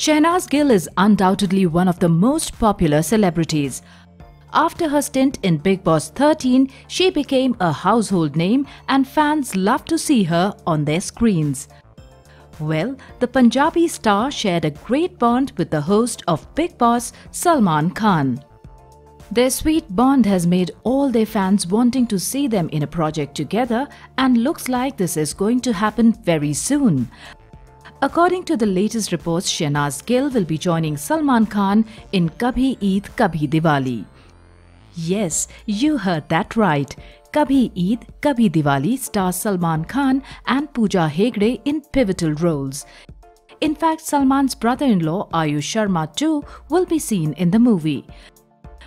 Shehnaaz Gill is undoubtedly one of the most popular celebrities. After her stint in Bigg Boss 13, she became a household name and fans love to see her on their screens. Well, the Punjabi star shared a great bond with the host of Bigg Boss, Salman Khan. Their sweet bond has made all their fans wanting to see them in a project together and looks like this is going to happen very soon. According to the latest reports, Shehnaaz Gill will be joining Salman Khan in Kabhi Eid Kabhi Diwali. Yes, you heard that right. Kabhi Eid Kabhi Diwali stars Salman Khan and Pooja Hegde in pivotal roles. In fact, Salman's brother-in-law Aayush Sharma too will be seen in the movie.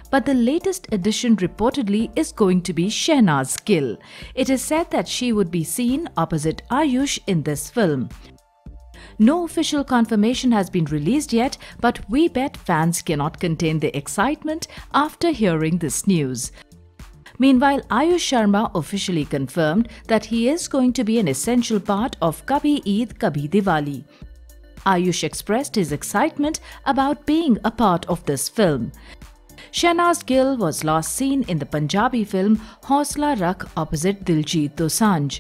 But the latest addition reportedly is going to be Shehnaaz Gill. It is said that she would be seen opposite Aayush in this film. No official confirmation has been released yet, but we bet fans cannot contain their excitement after hearing this news. Meanwhile, Aayush Sharma officially confirmed that he is going to be an essential part of Kabhi Eid Kabhi Diwali. Aayush expressed his excitement about being a part of this film. Shehnaaz Gill was last seen in the Punjabi film Honsla Rakh opposite Diljit Dosanjh.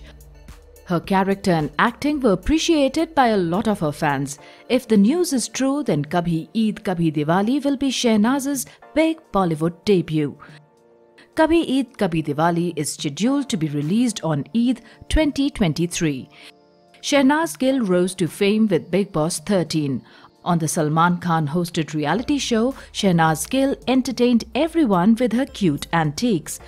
Her character and acting were appreciated by a lot of her fans. If the news is true, then Kabhi Eid Kabhi Diwali will be Shehnaaz's big Bollywood debut. Kabhi Eid Kabhi Diwali is scheduled to be released on Eid 2023. Shehnaaz Gill rose to fame with Bigg Boss 13. On the Salman Khan hosted reality show, Shehnaaz Gill entertained everyone with her cute antiques.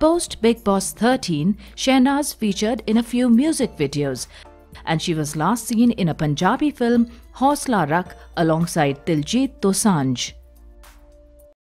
Post Bigg Boss 13, Shehnaaz featured in a few music videos, and she was last seen in a Punjabi film Honsla Rakh alongside Diljit Dosanjh.